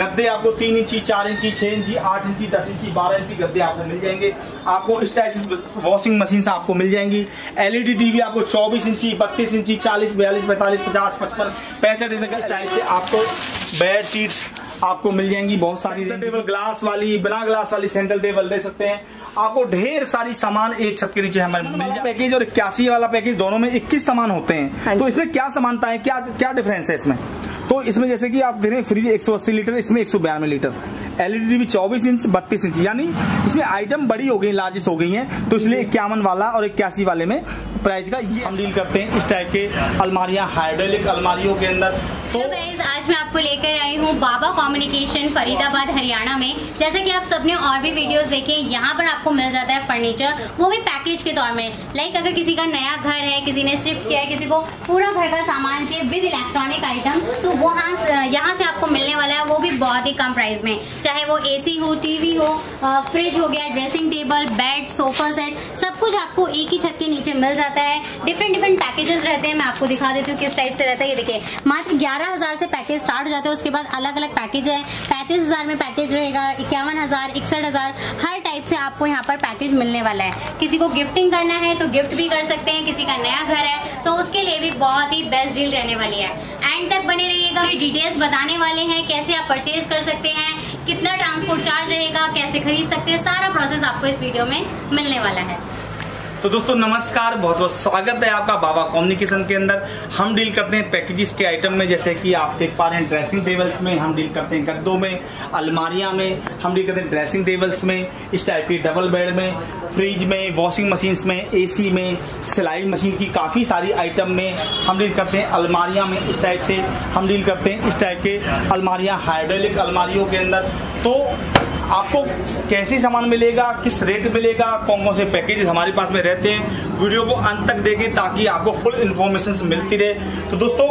गद्दे आपको तीन इंची चार इंची छह इंची आठ इंची दस इंची बारह इंची गद्दे आपको मिल जाएँगे। आपको इस टाइप से वॉशिंग मशीन से आपको मिल जाएँगी। एलईडी टीवी आपको चौबीस इंची बत्तीस इंची चालीस बयालीस पैंतालीस पचास पचपन पैंसठ इंच के टाइप से आपको बेड शीट्स आपको मिल जाएँगी। बहुत सारी टेबल ग्लास वाली बिना ग्लास वाली सेंट्रल टेबल ले सकते हैं। आपको ढेर सारी सामान एक छत के नीचे हमारे मिल जाए पैकेज और इक्यासी वाला पैकेज दोनों में इक्कीस सामान होते हैं। हाँ तो इसमें क्या समानता है? क्या क्या डिफरेंस है इसमें? तो इसमें जैसे कि आप देख रहे हैं फ्रिज 180 लीटर, इसमें एक लीटर। एलईडी टीवी चौबीस इंच, बत्तीस इंच, यानी इसमें आइटम बड़ी हो गई लार्जेस्ट हो गई हैं। तो इसलिए इक्यावन वाला और इक्यासी वाले में प्राइस का ये हम डील करते हैं इस टाइप के अलमारियाँ हाइड्रोलिक अलमारियों के अंदर। तो मैं आपको लेकर आई हूँ बाबा कम्युनिकेशन फरीदाबाद, हरियाणा में। जैसे कि आप सबने और भी वीडियोस देखे, यहाँ पर आपको मिल जाता है फर्नीचर वो भी पैकेज के तौर में। लाइक अगर किसी का नया घर है, किसी ने शिफ्ट किया है, किसी को पूरा घर का सामान चाहिए विद इलेक्ट्रॉनिक आइटम तो वहाँ यहाँ से आपको मिलने वाला है। वो भी बहुत ही कम प्राइस में। चाहे वो एसी हो टीवी हो फ्रिज हो गया dressing table bed sofa set सब कुछ आपको एक ही छत के नीचे मिल जाता है। डिफरेंट डिफरेंट पैकेजेस रहते हैं। मैं आपको दिखा देती हूँ किस टाइप से रहता है। ये देखिए, मात्र ग्यारह से पैकेज स्टार्ट हो जाता है, उसके बाद अलग अलग पैकेज है। पैंतीस हज़ार में पैकेज रहेगा, इक्यावन हज़ार, इकसठ हज़ार, हर टाइप से आपको यहाँ पर पैकेज मिलने वाला है। किसी को गिफ्टिंग करना है तो गिफ्ट भी कर सकते हैं, किसी का नया घर है तो उसके लिए भी बहुत ही बेस्ट डील रहने वाली है। एंड तक बने रहिएगा डिटेल्स बताने वाले हैं, कैसे आप परचेज कर सकते हैं, कितना ट्रांसपोर्ट चार्ज रहेगा, कैसे खरीद सकते हैं, सारा प्रोसेस आपको इस वीडियो में मिलने वाला है। तो दोस्तों, नमस्कार, बहुत बहुत स्वागत है आपका बाबा कम्युनिकेशन के अंदर। हम डील करते हैं पैकेजेस के आइटम में, जैसे कि आप देख पा रहे हैं ड्रेसिंग टेबल्स में हम डील करते हैं गद्दों में, अलमारियाँ में, हम डील करते हैं ड्रेसिंग टेबल्स में, इस टाइप की डबल बेड में फ्रिज में वॉशिंग मशीन में एसी में, सिलाई मशीन की काफ़ी सारी आइटम में हम डील करते हैं अलमारियाँ में, इस टाइप से हम डील करते हैं इस टाइप के अलमारियाँ हाइड्रोलिक अलमारियों के अंदर। तो आपको कैसी सामान मिलेगा, किस रेट मिलेगा कौन कौन से पैकेजेस हमारे पास में रहते हैं वीडियो को अंत तक देखें ताकि आपको फुल इन्फॉर्मेशन मिलती रहे। तो दोस्तों,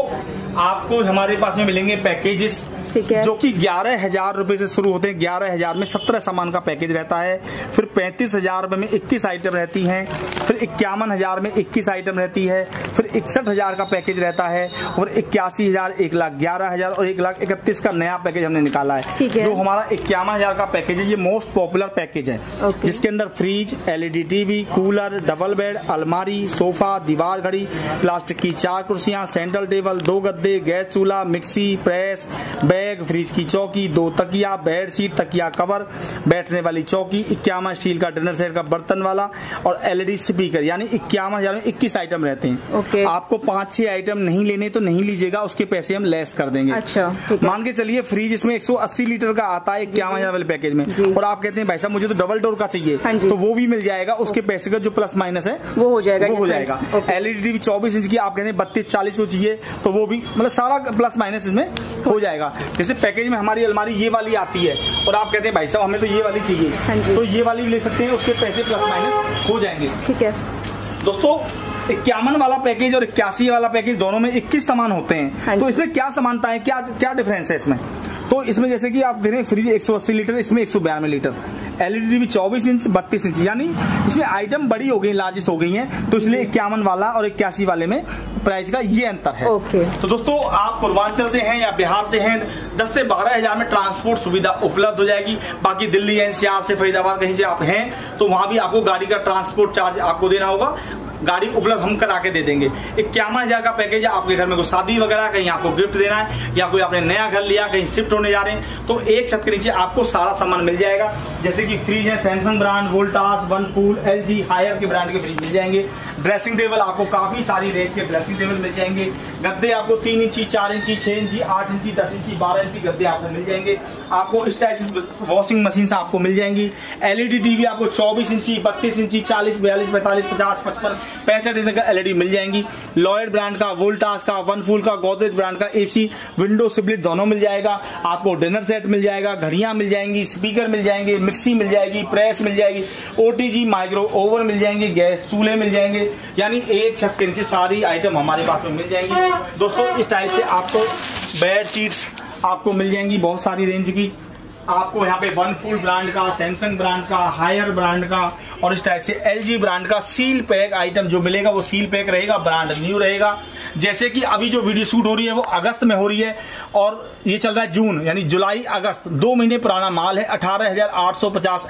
आपको हमारे पास में मिलेंगे पैकेजेस ठीक है। जो कि ग्यारह हज़ार रूपए से शुरू होते हैं। ग्यारह हज़ार में सत्रह सामान का पैकेज रहता है। फिर पैंतीस हज़ार रुपए में इक्कीस आइटम रहती हैं। फिर इक्यावन हज़ार में इक्कीस आइटम रहती है। फिर इकसठ हज़ार का पैकेज रहता है और इक्यासी हज़ार एक लाख ग्यारह हज़ार और एक लाख इकतीस का नया पैकेज हमने निकाला है। जो हमारा इक्यावन हज़ार का पैकेज है ये मोस्ट पॉपुलर पैकेज है। जिसके अंदर fridge LED TV cooler double bed अलमारी सोफा दीवार घड़ी प्लास्टिक की चार कुर्सियाँ सेंट्रल टेबल दो गद्दे गैस चूल्हा मिक्सी प्रेस बैग फ्रिज की चौकी दो तकिया बेड शीट तकिया कवर बैठने वाली चौकी इक्यावन स्टील का डिनर सेट का बर्तन वाला और एलईडी स्पीकर यानी इक्यावन हज़ार में इक्कीस आइटम रहते हैं। ओके। आपको पाँच छह आइटम नहीं लेने तो नहीं लीजिएगा उसके पैसे हम लेस कर देंगे। अच्छा, मान के चलिए फ्रिज इसमें 180 लीटर का आता है इक्यावन हज़ार वाले पैकेज में। और आप कहते हैं भाई साहब मुझे तो डबल डोर का चाहिए। हाँ तो वो भी मिल जाएगा उसके पैसे का जो प्लस माइनस है वो हो जाएगा वो हो जाएगा। एलईडी टीवी चौबीस इंच की आप कहते हैं बत्तीस चालीस को चाहिए तो वो भी मतलब सारा प्लस माइनस इसमें हो जाएगा। जैसे पैकेज में हमारी अलमारी ये वाली आती है और आप कहते हैं भाई साहब हमें तो ये वाली हाँ चाहिए तो ये वाली भी ले सकते हैं उसके पैसे प्लस माइनस हो जाएँगे। ठीक है। दोस्तों इक्यावन वाला पैकेज और इक्यासी वाला पैकेज दोनों में इक्कीस सामान होते हैं। हाँ तो इसमें क्या समानता है? क्या क्या डिफरेंस है इसमें? तो इसमें जैसे कि आप देख रहे हैं फ्रिज 180 लीटर इसमें एक लीटर। एलईडी टीवी चौबीस इंच बत्तीस इंच यानी इसमें आइटम बड़ी हो गई लार्जेस्ट हो गई हैं। तो इसलिए इक्यावन वाला और इक्यासी वाले में प्राइस का ये अंतर है। ओके। तो दोस्तों आप पूर्वांचल से हैं या बिहार से हैं 10 से बारह हज़ार में ट्रांसपोर्ट सुविधा उपलब्ध हो जाएगी। बाकी दिल्ली एनसीआर से फरीदाबाद कहीं से आप हैं तो वहाँ भी आपको गाड़ी का ट्रांसपोर्ट चार्ज आपको देना होगा। गाड़ी उपलब्ध हम करा के दे देंगे। इक्यावन हज़ार का पैकेज आपके घर में कोई शादी वगैरह, कहीं आपको गिफ्ट देना है, या कोई आपने नया घर लिया, कहीं शिफ्ट होने जा रहे हैं तो एक छत के नीचे आपको सारा सामान मिल जाएगा। जैसे कि फ्रिज है सैमसंग ब्रांड वोल्टास वन वनपूल एल जी हायर के ब्रांड के फ्रिज मिल जाएँगे। ड्रेसिंग टेबल आपको काफ़ी सारी रेंज के ड्रेसिंग टेबल मिल जाएँगे। गद्दे आपको तीन इंची, चार इंची, छह इंची, आठ इंची, दस इंची, बारह इंची गद्दे आपको मिल जाएँगे। आपको इस टाइप वॉशिंग मशीन आपको मिल जाएँगी। एलईडी टीवी आपको चौबीस इंची, बत्तीस इंची, चालीस, बयालीस, पैंतालीस, पचास, पचपन, पैंसठ इंच का एलईडी मिल जाएँगी। लॉयड ब्रांड का वोल्टास का वन फूल का गोदरेज ब्रांड का एसी विंडो स्प्लिट दोनों मिल जाएगा। आपको डिनर सेट मिल जाएगा, घड़ियाँ मिल जाएँगी स्पीकर मिल जाएँगे, मिक्सी मिल जाएगी प्रेस मिल जाएगी ओटीजी माइक्रो ओवन मिल जाएँगे, गैस चूल्हे मिल जाएँगे। यानी एक छत के नीचे सारी आइटम हमारे पास में मिल जाएँगी। दोस्तों इस टाइप से आपको बेड शीट्स आपको मिल जाएँगी बहुत सारी रेंज की। आपको यहाँ पे वन फुल ब्रांड का, सैमसंग ब्रांड का, हायर ब्रांड का और इस टाइप से एलजी ब्रांड का सील पैक आइटम जो मिलेगा वो सील पैक रहेगा ब्रांड न्यू रहेगा। जैसे कि अभी जो वीडियो शूट हो रही है वो अगस्त में हो रही है और ये चल रहा है जून, यानी जुलाई, अगस्त। दो महीने पुराना माल है, अठारह हज़ार आठ सौ पचास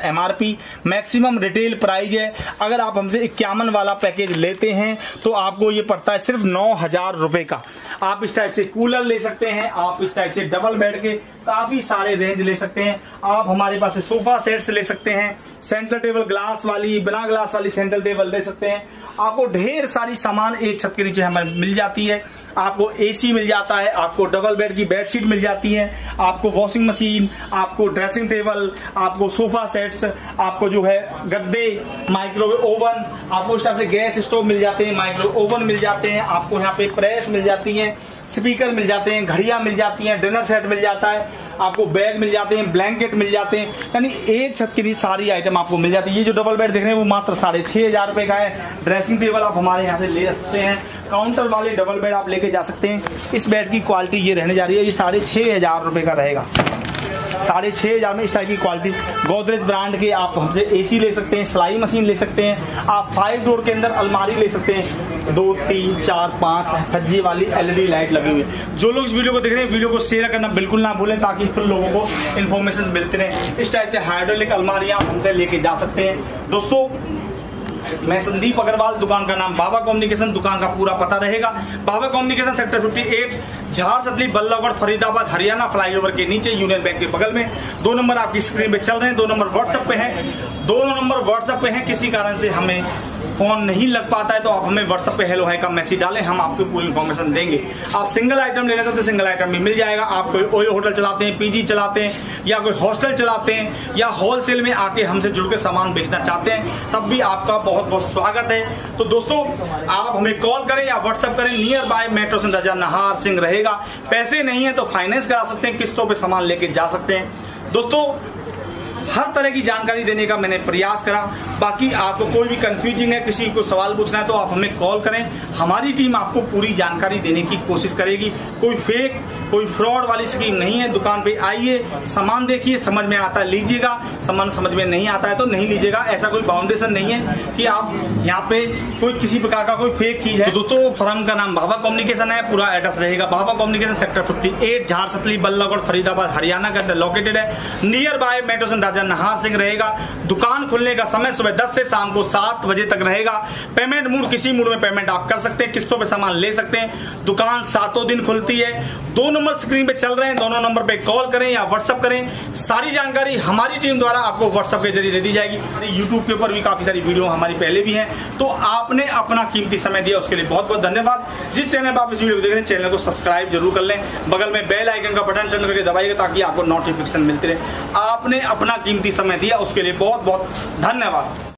मैक्सिमम रिटेल प्राइस है। अगर आप हमसे इक्यावन वाला पैकेज लेते हैं तो आपको ये पड़ता है सिर्फ़ नौ हज़ार का। आप इस टाइप से कूलर ले सकते हैं, आप इस टाइप से डबल बेड के काफ़ी सारे रेंज ले सकते हैं। आप हमारे पास से सोफा सेट्स ले सकते हैं सेंटर टेबल ग्लास वाली, बिना ग्लास वाली सेंटर टेबल ले सकते हैं। आपको ढेर सारी सामान एक छत के नीचे हमें मिल जाती है। आपको एसी मिल जाता है, आपको डबल बेड की बेडशीट मिल जाती है, आपको वॉशिंग मशीन आपको ड्रेसिंग टेबल आपको सोफा सेट्स आपको जो है गद्दे माइक्रोवेव ओवन आपको तरह से गैस स्टोव मिल जाते हैं माइक्रो ओवन मिल जाते हैं, आपको यहाँ पे प्रेस मिल जाती है स्पीकर मिल जाते हैं, घड़ियाँ मिल जाती हैं डिनर सेट मिल जाता है। आपको बैग मिल जाते हैं, ब्लैंकेट मिल जाते हैं, यानी एक छत के की सारी आइटम आपको मिल जाती है। ये जो डबल बेड देख रहे हैं, वो मात्र साढ़े छः हज़ार रुपये का है। ड्रेसिंग टेबल आप हमारे यहाँ से ले सकते हैं। काउंटर वाले डबल बेड आप लेके जा सकते हैं। इस बेड की क्वालिटी ये रहने जा रही है, ये साढ़े छः हज़ार रुपए का रहेगा। साढ़े छः हज़ार में इस टाइप की क्वालिटी गोदरेज ब्रांड के आप हमसे एसी ले सकते हैं, सिलाई मशीन ले सकते हैं, आप फाइव डोर के अंदर अलमारी ले सकते हैं। दो, तीन, चार, पाँच छज्जी वाली एलईडी लाइट लगी हुई। है जो लोग इस वीडियो को देख रहे हैं वीडियो को शेयर करना बिल्कुल ना भूलें, ताकि फिर लोगों को इन्फॉर्मेशन मिलते रहे। इस टाइप से हाइड्रोलिक अलमारियाँ हमसे लेके जा सकते हैं। दोस्तों मैं संदीप अग्रवाल, दुकान का नाम बाबा कम्युनिकेशन, दुकान का पूरा पता रहेगा। बाबा communication sector 58 Jhar, Satli, Ballabhgarh, Faridabad, Haryana, flyover के नीचे, यूनियन बैंक के बगल में। दो नंबर आपकी स्क्रीन पे चल रहे हैं, दो नंबर व्हाट्सएप पे है। दोनों नंबर व्हाट्सएप पे हैं, किसी कारण से हमें फ़ोन नहीं लग पाता है तो आप हमें व्हाट्सएप पे हेलो है का मैसेज डालें, हम आपको पूरी इन्फॉर्मेशन देंगे। आप सिंगल आइटम लेना चाहते हैं सिंगल आइटम भी मिल जाएगा। आप कोई ओयो होटल चलाते हैं पीजी चलाते हैं, या कोई हॉस्टल चलाते हैं, या होलसेल में आके हमसे जुड़ के सामान बेचना चाहते हैं, तब भी आपका बहुत बहुत स्वागत है। तो दोस्तों, आप हमें कॉल करें या व्हाट्सएप करें नियर बाय मेट्रो से सेंटर नहार सिंह रहेगा। पैसे नहीं है तो फाइनेंस करा सकते हैं, किस्तों पर सामान लेके जा सकते हैं। दोस्तों हर तरह की जानकारी देने का मैंने प्रयास करा। बाकी आपको कोई भी कंफ्यूजिंग है, किसी को सवाल पूछना है तो आप हमें कॉल करें। हमारी टीम आपको पूरी जानकारी देने की कोशिश करेगी। कोई फेक कोई फ्रॉड वाली स्कीम नहीं है, दुकान पे आइए, सामान देखिए, समझ में आता, लीजिएगा, सामान समझ में नहीं आता है तो नहीं लीजिएगा, ऐसा कोई बाउंडेशन नहीं है कि आप यहाँ पे कोई किसी प्रकार का कोई फेक चीज़ है। तो दोस्तों, फर्म का नाम बाबा कम्युनिकेशन है, पूरा एड्रेस रहेगा। Baba communication sector fifty eight Jhar, Satli Ballabhgarh Faridabad, Haryana के अंदर लोकेटेड है। नियर बाय मेट्रो राजा नहार सिंह रहेगा। दुकान खुलने का समय सुबह दस से शाम को सात बजे तक रहेगा। पेमेंट मूड किसी मूड में पेमेंट आप कर सकते हैं, किस्तों पर सामान ले सकते हैं। दुकान सातों दिन खुलती है। दो नंबर स्क्रीन पे चल रहे हैं, दोनों नंबर पे कॉल करें या व्हाट्सअप करें। सारी जानकारी हमारी टीम द्वारा आपको व्हाट्सअप के ज़रिए दे दी जाएगी। यूट्यूब के ऊपर भी काफ़ी सारी वीडियो हमारी पहले भी है। तो आपने अपना कीमती समय दिया, उसके लिए बहुत बहुत धन्यवाद। जिस चैनल पर आप इस वीडियो को देख रहे हैं चैनल को सब्सक्राइब ज़रूर कर लें। बगल में बेल आइकन का बटन टर्न करके दबाइएगा ताकि आपको नोटिफिकेशन मिलते रहे। आपने अपना कीमती समय दिया, उसके लिए बहुत बहुत धन्यवाद।